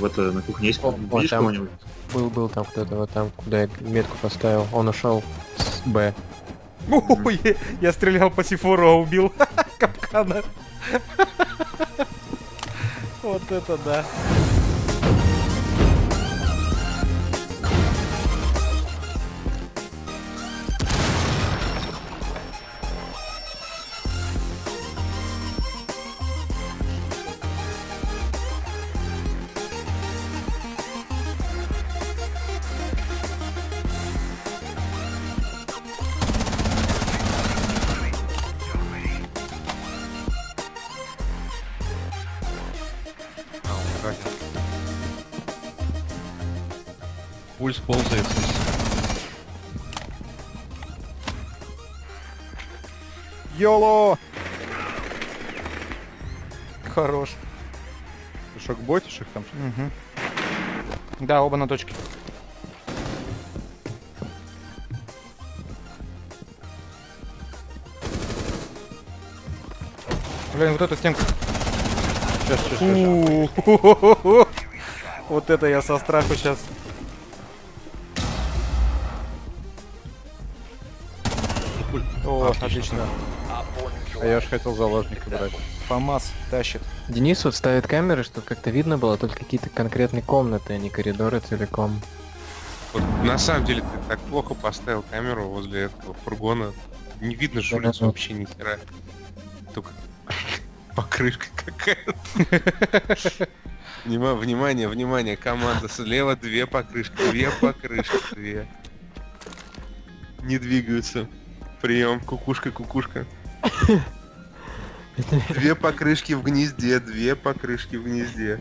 в это, на кухне есть О, кто-нибудь? о, Видишь там. кого-нибудь? Был, был там кто-то вот там, куда я метку поставил. Он ушел с Б. Ой, я стрелял по Сифору, а убил капкана. Вот это да. Пульс ползает. Йоло! Хорош. Ботишь их там? Мгм. Да, оба на точке. Блин, вот эту стенку. Сейчас, сейчас, У-у-у-у-у-у. Вот это я со страху сейчас. О, отлично. А я ж хотел заложника брать. ФАМАС тащит. Денис вот ставит камеры, чтобы как-то видно было только какие-то конкретные комнаты, а не коридоры целиком. Вот, на самом деле ты так плохо поставил камеру возле этого фургона. Не видно же улицу Да-да-да. вообще ни хера. Только покрышка какая-то. Внима- Внимание, внимание, команда. Слева две покрышки, две покрышки, две. Не двигаются. Прием, кукушка, кукушка. Две покрышки в гнезде, две покрышки в гнезде.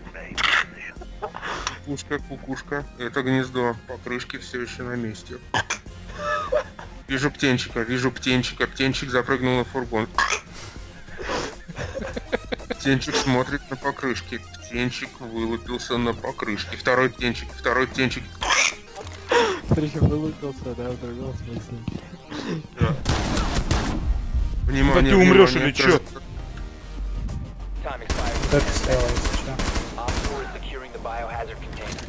Кукушка, кукушка. Это гнездо. Покрышки все еще на месте. Вижу птенчика, вижу птенчика. Птенчик запрыгнул на фургон. Птенчик смотрит на покрышки. Птенчик вылупился на покрышке. Второй птенчик, второй птенчик. Встреча вылупился, да, в другом смысле. Да. Внимание, Да ты умрёшь внимание, или чё? Это стояло, если что. Op 4 is securing the biohazard container.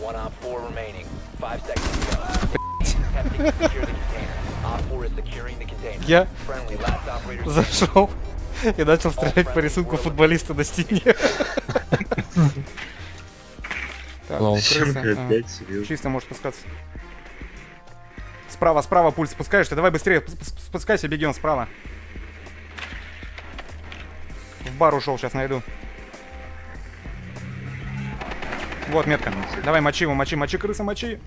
One Op 4 remaining. Five seconds to go. Attempting to secure the container. Op 4 is securing the container. Я зашел и начал стрелять по рисунку футболиста на стене. Так, крыса. А. Чисто может спускаться. Справа, справа пульс спускаешься. Давай быстрее, сп- сп- спускайся, бегем справа. В бар ушел, сейчас найду. Вот метка. Давай мочи его, мочи, мочи, крыса, мочи.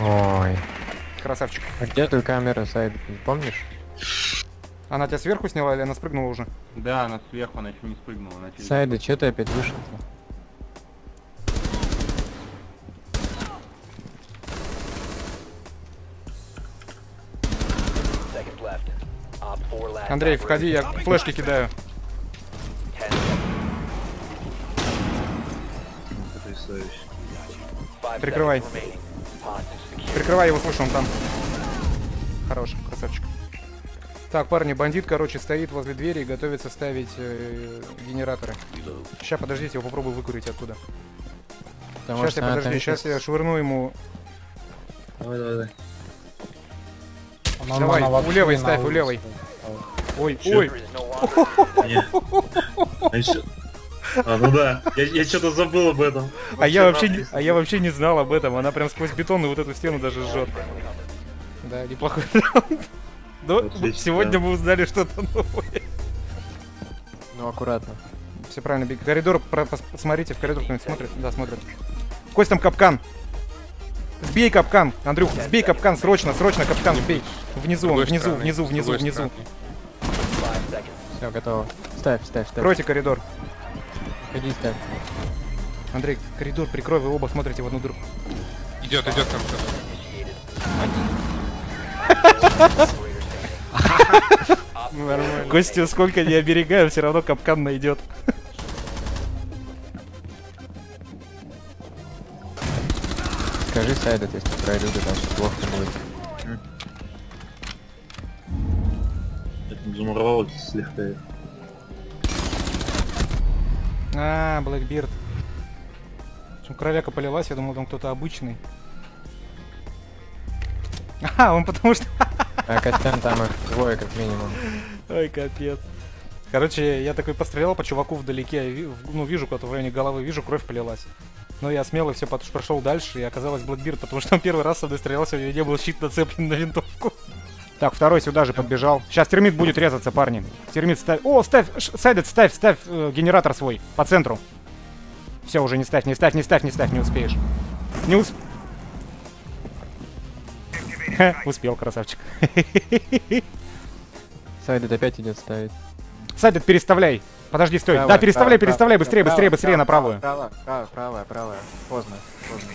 Ой. Красавчик. А где ты камера, сайт, помнишь? Она тебя сверху сняла или она спрыгнула уже? Да, она сверху, она еще не спрыгнула. Она через- Сайда, че ты опять вышел? seconds Андрей, входи, я флешки кидаю. 10 seconds. Потрясающе. Five Прикрывай. Прикрывай его, слышу, он там. Хорош, красавчик. Так, парни, бандит, короче, стоит возле двери и готовится ставить э, генераторы. Сейчас, подождите, его попробую выкурить оттуда. Потому Сейчас я, подожди, сейчас я швырну ему... Давай, давай, давай. По-моему, Давай, она у левой ставь, у левой. Ой, Чё? ой. А ну да, я, я что-то забыл об этом. а я вообще, не, а я вообще не знал об этом. Она прям сквозь бетонную вот эту стену даже жжет. Да, неплохой раунд. Ну, Отлично, сегодня да. мы узнали что-то новое. Ну, аккуратно. Все правильно. Коридор, посмотрите, в коридор кто-нибудь смотрит? Да, смотрит. Кость, там капкан. Сбей капкан, Андрюх, сбей капкан, срочно, срочно капкан сбей. Внизу он, внизу, внизу, внизу, внизу. Все, готово. Ставь, ставь, ставь. Кройте коридор. Ходи, ставь. Андрей, коридор прикрой, вы оба смотрите в одну дырку. Идет, идет там. Нормально. Костя, сколько не оберегаю, все равно капкан найдет. Скажи сайдет, если пройду, там все плохо будет. Это замуровал слегка. А, Блэкбирд. Что Кровяка полилась, я думал, там кто-то обычный. А, он потому что... А Костян там их двое как минимум. Ой, капец. Короче, я такой пострелял по чуваку вдалеке, я ну, вижу куда-то в районе головы, вижу, кровь полилась. Но я смело все прошел дальше, и оказалось Блэкбирд, потому что он первый раз со мной стрелялся, у него не был щит нацеплен на винтовку. Так, второй сюда же подбежал. Сейчас термит будет резаться, парни. Термит ставь. О, ставь, Сайдед, ставь, ставь э, генератор свой по центру. Все, уже не ставь, не ставь, не ставь, не ставь, не успеешь. Не усп... Успел, красавчик. Сайдед опять идет ставить. Сайдед, переставляй. Подожди, стой. Правая, да, переставляй, правая, переставляй, правая, быстрее, быстрее, правая, быстрее на правую. Правая, правая, правая, правая. Поздно,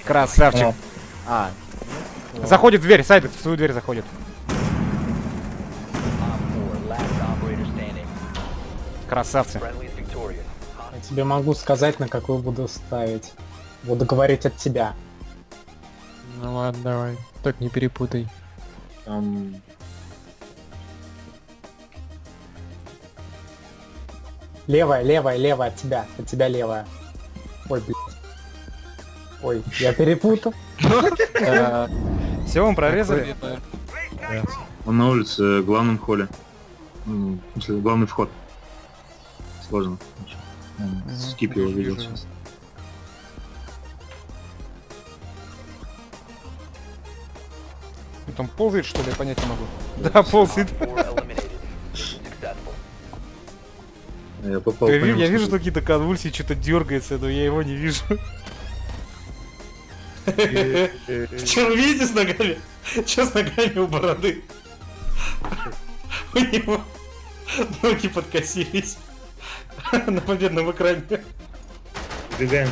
Красавчик. А, Заходит в дверь, Сайдед в свою дверь заходит. Op 4, last operator standing. Красавцы. Я тебе могу сказать, на какую буду ставить. Буду говорить от тебя. ну ладно, давай. Так не перепутай. Там... Левая, левая, левая от тебя. От тебя левая. Ой, блядь. Ой, я перепутал. Э, Все, он прорезали. Он на улице, в главном холле. Ну, в смысле, главный вход. Сложно. Скип его видел сейчас. Он там ползает, что ли, я понять не могу. Да, ползает. Я попал Я, я вижу, какие-то конвульсии, что-то дергается, но я его не вижу. Че, вы видите с ногами? Че с ногами у бороды? У него ноги подкосились на победном экране. Убегаем.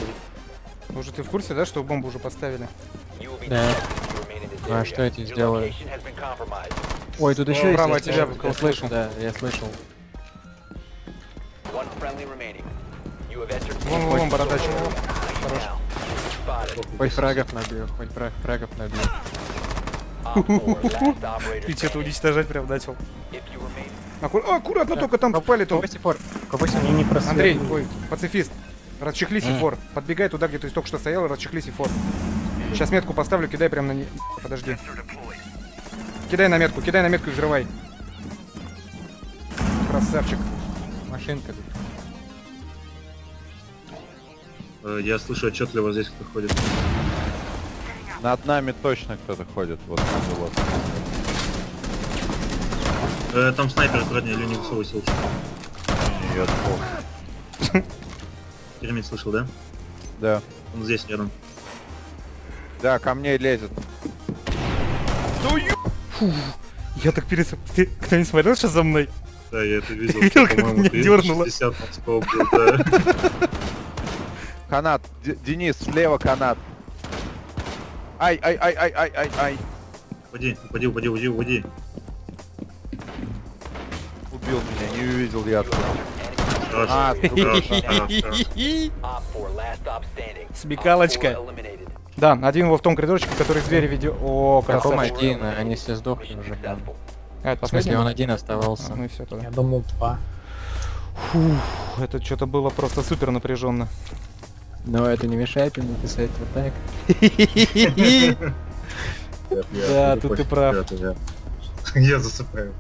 Может, ты в курсе, да, что бомбу уже поставили? Да. А что эти сделали? Ой, тут еще есть. право тебя, слышал, да, я слышал. Вон, вон, вон, бородач. Хорош. Хоть фрагов набью, хоть фраг, фрагов набью. Op 4, last operator Ты что-то уничтожать прям начал. If you remain Аку- а, аккуратно только там впали то. Андрей, ой, пацифист. Расчехли сифор. Подбегай туда, где ты только что стоял, и расчехли сифор. Сейчас метку поставлю, кидай прям на не... Подожди. Кидай на метку, кидай на метку и взрывай. Красавчик. Машинка тут. Я слышу отчетливо здесь кто ходит. Над нами точно кто-то ходит. Вот, вот. Э, Там снайпер сзади, или не высовывайся лучше. Я плохо. Пирамид слышал, да? Да. Он здесь рядом. Да, ко мне лезет. Я так перес... Ты кто-нибудь смотрел сейчас за мной? Да, я это видел. видел, как по-моему, меня 360 дёрнуло? там скоп был, да. Канат. Д- Денис, слева канат. Ай, ай, ай, ай, ай, ай, ай. Уходи, уходи, уходи, уходи, уходи. Убил меня, не увидел я. А, хорошо, хорошо. Op 4, last stop standing. Смекалочка. Op 4 eliminated. Да, один его в том коридорчике, который из двери ведет. О, Каком красавчик. один, а они все сдохли уже. А, это В смысле, он один оставался. А, ну и все тогда. Я думал, два. Фух, это что-то было просто супер напряженно. Но это не мешает ему писать вот так. Да, тут ты прав. я засыпаю.